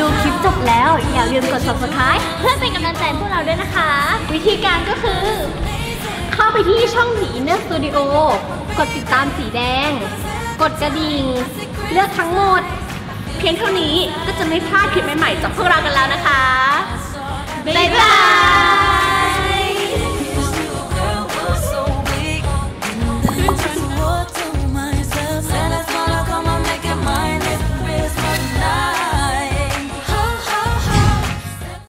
ดูคลิปจบแล้ว อย่าลืมกด subscribe เพื่อเป็นกำลังใจพวกเราด้วยนะคะ วิธีการก็คือ เข้าไปที่ช่องหนีเนื้อสตูดิโอกดติดตามสีแดง กดกระดิ่ง เลือกทั้งหมด เพียงเท่านี้ก็จะไม่พลาดคลิปใหม่ๆจากพวกเรากันแล้วนะคะ